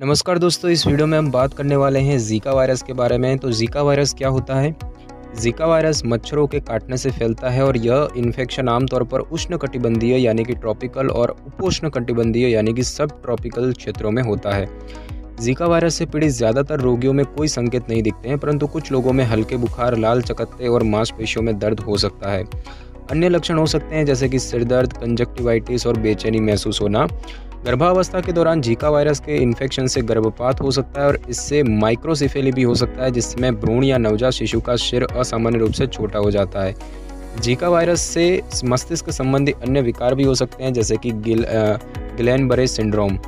नमस्कार दोस्तों, इस वीडियो में हम बात करने वाले हैं जीका वायरस के बारे में। तो जीका वायरस क्या होता है? जीका वायरस मच्छरों के काटने से फैलता है और यह इन्फेक्शन आमतौर पर उष्ण कटिबंधीय यानी कि ट्रॉपिकल और उपोष्ण कटिबंधीय यानी कि सब ट्रॉपिकल क्षेत्रों में होता है। जीका वायरस से पीड़ित ज़्यादातर रोगियों में कोई संकेत नहीं दिखते हैं, परंतु कुछ लोगों में हल्के बुखार, लाल चकत्ते और मांसपेशियों में दर्द हो सकता है। अन्य लक्षण हो सकते हैं, जैसे कि सिर दर्द कंजक्टिवाइटिस और बेचैनी महसूस होना। गर्भावस्था के दौरान जीका वायरस के इन्फेक्शन से गर्भपात हो सकता है और इससे माइक्रोसिफेली भी हो सकता है, जिसमें भ्रूण या नवजात शिशु का सिर असामान्य रूप से छोटा हो जाता है। जीका वायरस से मस्तिष्क संबंधी अन्य विकार भी हो सकते हैं, जैसे कि गिल गिलैन बरे सिंड्रोम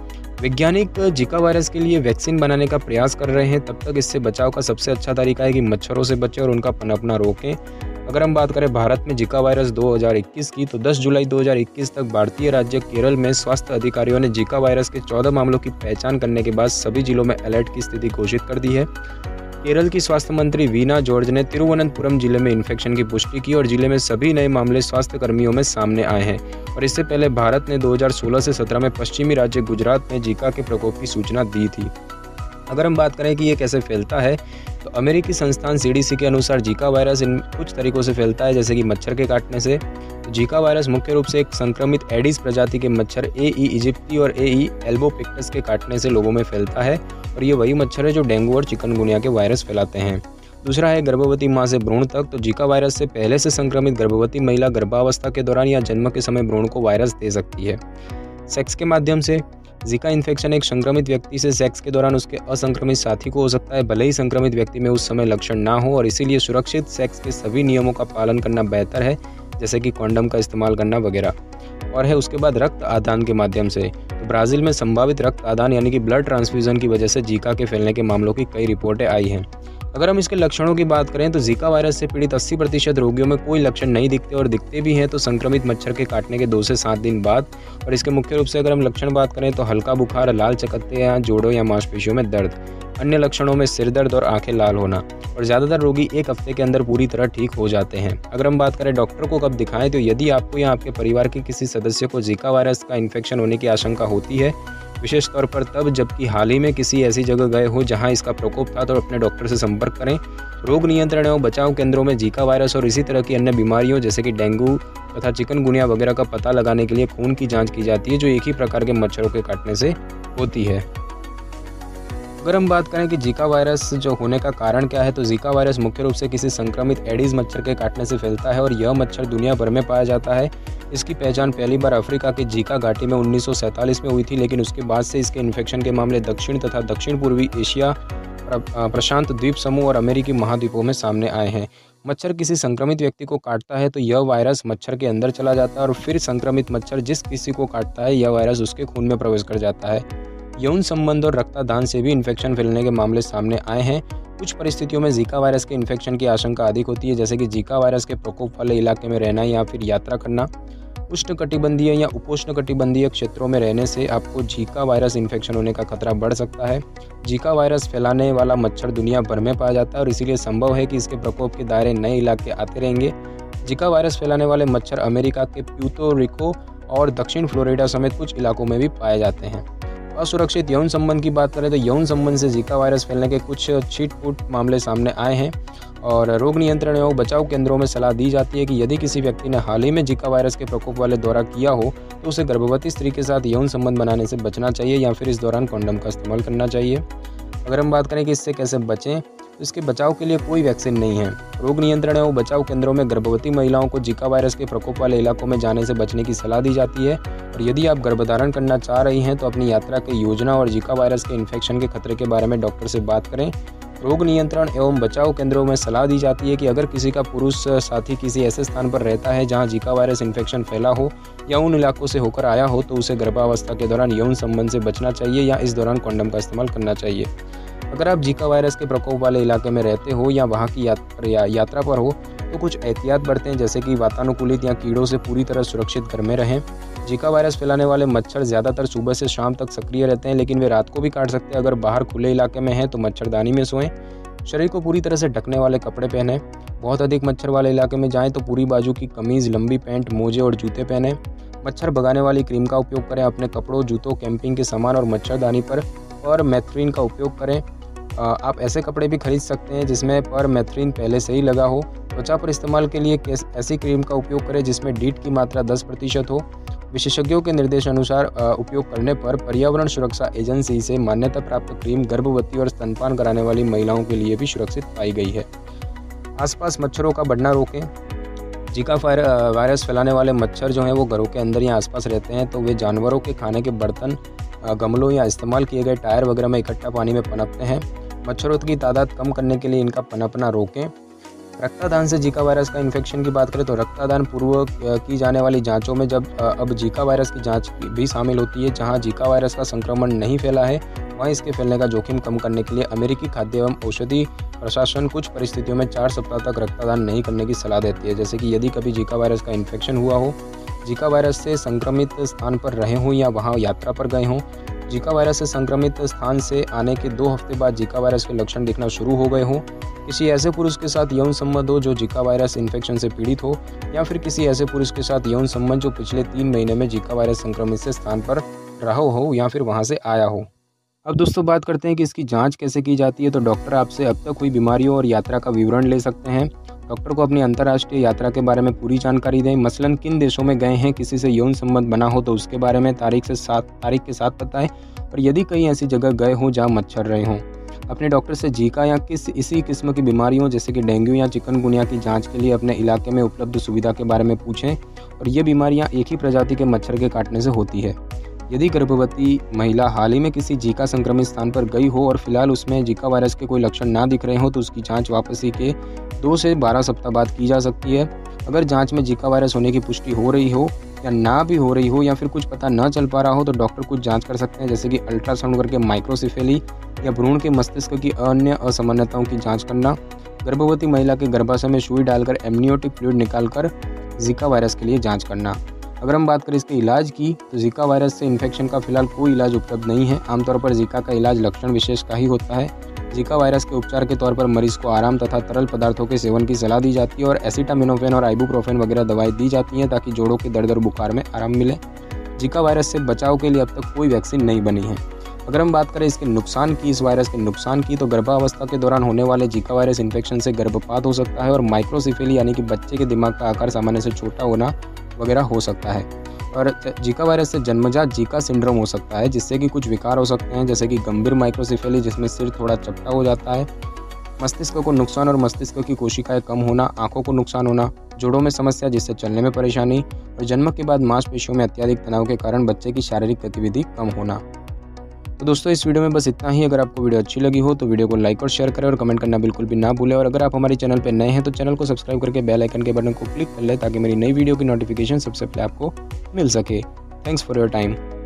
वैज्ञानिक जीका वायरस के लिए वैक्सीन बनाने का प्रयास कर रहे हैं, तब तक इससे बचाव का सबसे अच्छा तरीका है कि मच्छरों से बचें और उनका पनपना रोकें। अगर हम बात करें भारत में जिका वायरस 2021 की तो 10 जुलाई 2021 तक भारतीय राज्य केरल में स्वास्थ्य अधिकारियों ने जिका वायरस के 14 मामलों की पहचान करने के बाद सभी जिलों में अलर्ट की स्थिति घोषित कर दी है। केरल की स्वास्थ्य मंत्री वीना जॉर्ज ने तिरुवनंतपुरम ज़िले में इन्फेक्शन की पुष्टि की और ज़िले में सभी नए मामले स्वास्थ्य कर्मियों में सामने आए हैं। और इससे पहले भारत ने 2016 से 17 में पश्चिमी राज्य गुजरात में जीका के प्रकोप की सूचना दी थी। अगर हम बात करें कि ये कैसे फैलता है अमेरिकी संस्थान सीडीसी के अनुसार जीका वायरस इन कुछ तरीकों से फैलता है, जैसे कि मच्छर के काटने से। तो जीका वायरस मुख्य रूप से एक संक्रमित एडिस प्रजाति के मच्छर ए ई इजिप्टी और ए ई एल्बोपिक्टस के काटने से लोगों में फैलता है और ये वही मच्छर है जो डेंगू और चिकनगुनिया के वायरस फैलाते हैं। दूसरा है गर्भवती माँ से भ्रूण तक तो जीका वायरस से पहले से संक्रमित गर्भवती महिला गर्भावस्था के दौरान या जन्म के समय भ्रूण को वायरस दे सकती है। सेक्स के माध्यम से जिका इन्फेक्शन एक संक्रमित व्यक्ति से सेक्स के दौरान उसके असंक्रमित साथी को हो सकता है। भले ही संक्रमित व्यक्ति में उस समय लक्षण ना हो और इसीलिए सुरक्षित सेक्स के सभी नियमों का पालन करना बेहतर है, जैसे कि कॉन्डम का इस्तेमाल करना वगैरह। और है उसके बाद रक्त आदान के माध्यम से। तो ब्राज़ील में संभावित रक्त आदान यानी कि ब्लड ट्रांसफ्यूजन की वजह से जीका के फैलने के मामलों की कई रिपोर्टें आई हैं। अगर हम इसके लक्षणों की बात करें तो जीका वायरस से पीड़ित 80 प्रतिशत रोगियों में कोई लक्षण नहीं दिखते और दिखते भी हैं तो संक्रमित मच्छर के काटने के दो से सात दिन बाद। और इसके मुख्य रूप से अगर हम लक्षण बात करें तो हल्का बुखार, लाल चकत्ते या जोड़ों या मांसपेशियों में दर्द। अन्य लक्षणों में सिर दर्द और आँखें लाल होना। और ज़्यादातर रोगी एक हफ़्ते के अंदर पूरी तरह ठीक हो जाते हैं। अगर हम बात करें डॉक्टर को कब दिखाएँ तो यदि आपको या आपके परिवार के किसी सदस्य को जीका वायरस का इन्फेक्शन होने की आशंका होती है विशेष तौर पर तब, जबकि हाल ही में किसी ऐसी जगह गए हो जहाँ इसका प्रकोप था तो अपने डॉक्टर से संपर्क करें। रोग नियंत्रण एवं बचाव केंद्रों में जीका वायरस और इसी तरह की अन्य बीमारियों, जैसे कि डेंगू तथा चिकनगुनिया वगैरह का पता लगाने के लिए खून की जाँच की जाती है, जो एक ही प्रकार के मच्छरों के काटने से होती है। अगर हम बात करें कि जीका वायरस जो होने का कारण क्या है तो जीका वायरस मुख्य रूप से किसी संक्रमित एडीज मच्छर के काटने से फैलता है और यह मच्छर दुनिया भर में पाया जाता है। इसकी पहचान पहली बार अफ्रीका के जीका घाटी में उन्नीस सौ सैंतालीस में हुई थी, लेकिन उसके बाद से इसके इन्फेक्शन के मामले दक्षिण तथा दक्षिण पूर्वी एशिया प्रशांत द्वीप समूह और अमेरिकी महाद्वीपों में सामने आए हैं। मच्छर किसी संक्रमित व्यक्ति को काटता है तो यह वायरस मच्छर के अंदर चला जाता है और फिर संक्रमित मच्छर जिस किसी को काटता है, यह वायरस उसके खून में प्रवेश कर जाता है। यौन संबंध और रक्तदान से भी इन्फेक्शन फैलने के मामले सामने आए हैं। कुछ परिस्थितियों में जीका वायरस के इन्फेक्शन की आशंका अधिक होती है, जैसे कि जीका वायरस के प्रकोप वाले इलाके में रहना या फिर यात्रा करना। उष्ण कटिबंधीय या उपोष्ण कटिबंधीय क्षेत्रों में रहने से आपको जीका वायरस इन्फेक्शन होने का खतरा बढ़ सकता है। जीका वायरस फैलाने वाला मच्छर दुनिया भर में पाया जाता है और इसीलिए संभव है कि इसके प्रकोप के दायरे नए इलाके आते रहेंगे। जीका वायरस फैलाने वाले मच्छर अमेरिका के प्यूतो रिको और दक्षिण फ्लोरिडा समेत कुछ इलाकों में भी पाए जाते हैं। असुरक्षित यौन संबंध की बात करें तो यौन संबंध से जीका वायरस फैलने के कुछ छिटपुट मामले सामने आए हैं और रोग नियंत्रण एवं बचाव केंद्रों में सलाह दी जाती है कि यदि किसी व्यक्ति ने हाल ही में जीका वायरस के प्रकोप वाले दौरा किया हो तो उसे गर्भवती स्त्री के साथ यौन संबंध बनाने से बचना चाहिए या फिर इस दौरान कॉन्डम का इस्तेमाल करना चाहिए। अगर हम बात करें कि इससे कैसे बचें इसके बचाव के लिए कोई वैक्सीन नहीं है। रोग नियंत्रण एवं बचाव केंद्रों में गर्भवती महिलाओं को जीका वायरस के प्रकोप वाले इलाकों में जाने से बचने की सलाह दी जाती है और यदि आप गर्भधारण करना चाह रही हैं तो अपनी यात्रा की योजना और जीका वायरस के इन्फेक्शन के खतरे के बारे में डॉक्टर से बात करें। रोग नियंत्रण एवं बचाव केंद्रों में सलाह दी जाती है कि अगर किसी का पुरुष साथी किसी ऐसे स्थान पर रहता है जहाँ जीका वायरस इन्फेक्शन फैला हो या उन इलाकों से होकर आया हो तो उसे गर्भावस्था के दौरान यौन संबंध से बचना चाहिए या इस दौरान कॉन्डम का इस्तेमाल करना चाहिए। अगर आप जीका वायरस के प्रकोप वाले इलाके में रहते हो या वहाँ की यात्रा, यात्रा पर हो तो कुछ एहतियात बरतें जैसे कि वातानुकूलित या कीड़ों से पूरी तरह सुरक्षित घर में रहें। जीका वायरस फैलाने वाले मच्छर ज़्यादातर सुबह से शाम तक सक्रिय रहते हैं लेकिन वे रात को भी काट सकते हैं। अगर बाहर खुले इलाके में हैं तो मच्छरदानी में सोएँ। शरीर को पूरी तरह से ढकने वाले कपड़े पहने। बहुत अधिक मच्छर वाले इलाके में जाएँ तो पूरी बाजू की कमीज़ लंबी पैंट मोजे और जूते पहने। मच्छर भगाने वाली क्रीम का उपयोग करें अपने कपड़ों जूतों कैंपिंग के सामान और मच्छरदानी पर और मैथ्रीन का उपयोग करें। आप ऐसे कपड़े भी खरीद सकते हैं जिसमें पर मैथ्रीन पहले से ही लगा हो। त्वचा पर इस्तेमाल के लिए ऐसी क्रीम का उपयोग करें जिसमें डीट की मात्रा 10 प्रतिशत हो। विशेषज्ञों के निर्देशानुसार उपयोग करने पर पर्यावरण सुरक्षा एजेंसी से मान्यता प्राप्त क्रीम गर्भवती और स्तनपान कराने वाली महिलाओं के लिए भी सुरक्षित पाई गई है। आसपास मच्छरों का बढ़ना रोकें। जीका वायरस फैलाने वाले मच्छर जो हैं वो घरों के अंदर या आसपास रहते हैं तो वे जानवरों के खाने के बर्तन गमलों या इस्तेमाल किए गए टायर वगैरह में इकट्ठा पानी में पनपते हैं। मच्छरों की तादाद कम करने के लिए इनका पनपना रोकें। रक्तदान से जीका वायरस का इन्फेक्शन की बात करें तो रक्तादान पूर्व की जाने वाली जांचों में जब अब जीका वायरस की जाँच भी शामिल होती है, जहाँ जीका वायरस का संक्रमण नहीं फैला है, वहाँ इसके फैलने का जोखिम कम करने के लिए अमेरिकी खाद्य एवं औषधि प्रशासन कुछ परिस्थितियों में चार सप्ताह तक रक्तदान नहीं करने की सलाह देती है। जैसे कि यदि कभी जीका वायरस का इन्फेक्शन हुआ हो, जीका वायरस से संक्रमित स्थान पर रहे हों या वहाँ यात्रा पर गए हों जीका वायरस से संक्रमित स्थान से आने के दो हफ़्ते बाद जीका वायरस के लक्षण दिखना शुरू हो गए हों। किसी ऐसे पुरुष के साथ यौन संबंध हो जो जीका वायरस इन्फेक्शन से पीड़ित हो, या फिर किसी ऐसे पुरुष के साथ यौन संबंध जो पिछले तीन महीने में जीका वायरस संक्रमित से स्थान पर रहा हो या फिर वहाँ से आया हो। अब दोस्तों बात करते हैं कि इसकी जाँच कैसे की जाती है तो डॉक्टर आपसे अब तक हुई बीमारियों और यात्रा का विवरण ले सकते हैं। डॉक्टर को अपनी अंतर्राष्ट्रीय यात्रा के बारे में पूरी जानकारी दें। मसलन, किन देशों में गए हैं? किसी से यौन संबंध बना हो तो उसके बारे में तारीख से सात, तारीख के साथ बताएँ। और यदि कहीं ऐसी जगह गए हों जहाँ मच्छर रहे हों, अपने डॉक्टर से जीका या किस, इसी किस्म की बीमारियों जैसे कि डेंगू या चिकनगुनिया की जाँच के लिए अपने इलाके में उपलब्ध सुविधा के बारे में पूछें। और ये बीमारियाँ एक ही प्रजाति के मच्छर के काटने से होती है। यदि गर्भवती महिला हाल ही में किसी जीका संक्रमित स्थान पर गई हो और फ़िलहाल उसमें जीका वायरस के कोई लक्षण ना दिख रहे हो तो उसकी जाँच वापसी के दो से बारह सप्ताह बाद की जा सकती है। अगर जाँच में जीका वायरस होने की पुष्टि हो रही हो या ना भी हो रही हो या फिर कुछ पता ना चल पा रहा हो तो डॉक्टर कुछ जाँच कर सकते हैं, जैसे कि अल्ट्रासाउंड करके माइक्रोसिफेली या भ्रूण के मस्तिष्क की अन्य असामान्यताओं की जाँच करना। गर्भवती महिला के गर्भाशय में सुई डालकर एमनियोटिक फ्लूड निकालकर जीका वायरस के लिए जाँच करना। अगर हम बात करें इसके इलाज की तो जीका वायरस से इन्फेक्शन का फ़िलहाल कोई इलाज उपलब्ध नहीं है। आमतौर पर जीका का इलाज लक्षण विशेष का ही होता है। जीका वायरस के उपचार के तौर पर मरीज़ को आराम तथा तरल पदार्थों के सेवन की सलाह दी जाती है और एसिटामिनोफेन और आइबुप्रोफेन वगैरह दवाएँ दी जाती हैं ताकि जोड़ों के दर्द और बुखार में आराम मिले। जीका वायरस से बचाव के लिए अब तक कोई वैक्सीन नहीं बनी है। अगर हम बात करें इसके नुकसान की, इस वायरस के नुकसान की तो गर्भावस्था के दौरान होने वाले जीका वायरस इन्फेक्शन से गर्भपात हो सकता है और माइक्रोसिफिली यानी कि बच्चे के दिमाग का आकार सामान्य से छोटा होना वगैरह हो सकता है। और जीका वायरस से जन्मजात जीका सिंड्रोम हो सकता है, जिससे कि कुछ विकार हो सकते हैं, जैसे कि गंभीर माइक्रोसिफेली, जिसमें सिर थोड़ा चपटा हो जाता है। मस्तिष्क को नुकसान और मस्तिष्क की कोशिकाएँ कम होना, आँखों को नुकसान होना, जोड़ों में समस्या, जिससे चलने में परेशानी, और जन्म के बाद मांसपेशियों में अत्यधिक तनाव के कारण बच्चे की शारीरिक गतिविधि कम होना। तो दोस्तों, इस वीडियो में बस इतना ही। अगर आपको वीडियो अच्छी लगी हो तो वीडियो को लाइक और शेयर करें और कमेंट करना बिल्कुल भी ना भूलें। और अगर आप हमारे चैनल पर नए हैं तो चैनल को सब्सक्राइब करके बेल आइकन के बटन को क्लिक कर लें, ताकि मेरी नई वीडियो की नोटिफिकेशन सबसे पहले आपको मिल सके। Thanks for your time.